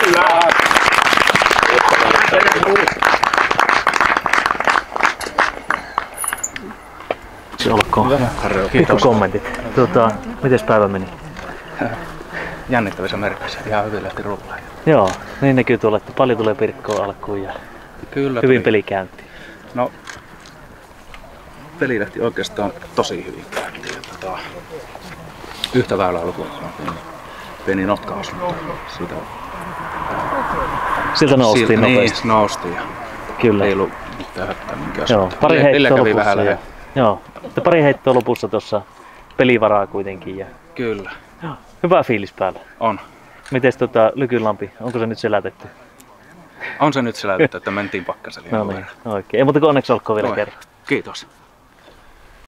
Kyllä! Olkoon. Pikku kommentit. Tota, mites päivä meni? Jännittävissä merkeissä. Ihan hyvin lähti rullaan. Joo, niin näkyy tuolla, että paljon tulee pirkkoa alkuun ja Kyllä. hyvin peli käynti. No, peli lähti oikeastaan tosi hyvin käyntiin. Tota, yhtä väylää lukuun pieni, notkaus, mutta siitä, Siltä noustiin siitä nopeasti. Niin, nousti ja Kyllä. ei ollut Joo, pari heittoa lopussa. Ja, joo, mutta pari heittoa lopussa tuossa pelivaraa kuitenkin. Ja, Kyllä, joo, hyvä fiilis päällä. on. Mites tota, Lykylampi, onko se nyt selätetty? On se nyt selätetty, että mentiin pakkaselle. No niin, oikein. Ei muuta kuin onneksi olkoon vielä Oi, kerran. Kiitos.